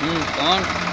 Hmm, come on.